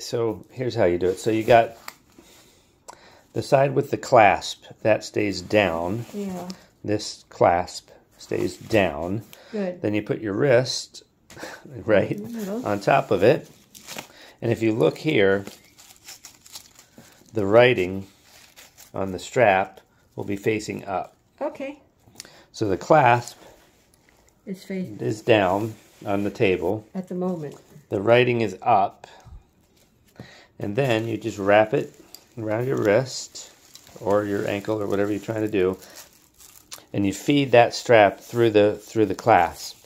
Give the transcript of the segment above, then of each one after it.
So here's how you do it. So you got the side with the clasp, that stays down. Yeah. This clasp stays down. Good. Then you put your wrist right on top of it. And if you look here, the writing on the strap will be facing up. Okay. So the clasp is, facing is down on the table. at the moment. The writing is up. And then you just wrap it around your wrist or your ankle or whatever you're trying to do. And you feed that strap through the through the clasp.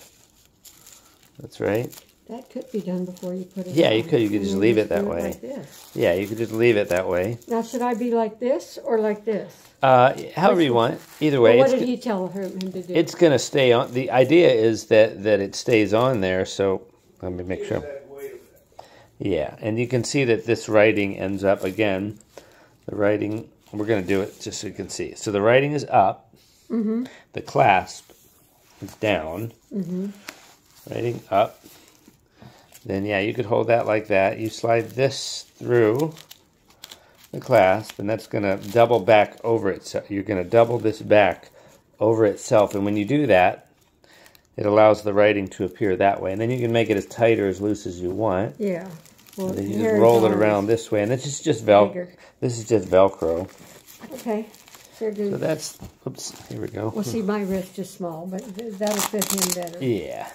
That's right. That could be done before you put it Yeah, on. you could. You could just leave then it that way. Like this. Yeah, you could just leave it that way. Now, should I be like this or like this? Uh, however you want. Either way, what did he tell her, him to do? it's going to stay on. The idea is that that it stays on there. So let me make sure. Yeah, and you can see that this writing ends up again. The writing. We're going to do it just so you can see. So the writing is up. Mm-hmm. The clasp is down. Mm-hmm. Writing up. Then yeah, you could hold that like that. You slide this through the clasp, and that's going to double back over itself. You're going to double this back over itself, and when you do that, it allows the writing to appear that way. And then you can make it as tight or as loose as you want. Yeah. Well, And then you just roll it around this way, and this is just vel. Bigger. This is just Velcro. Okay. Fair So that's. Oops. Here we go. Well, see, my wrist is small, but that'll fit him better. Yeah.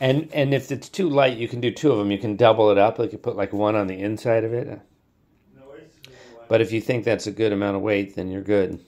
And and if it's too light, you can do two of them. You can double it up. Like you can put like one on the inside of it. But if you think that's a good amount of weight, then you're good.